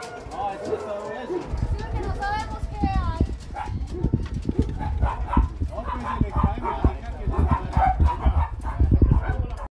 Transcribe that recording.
Oh, it's just a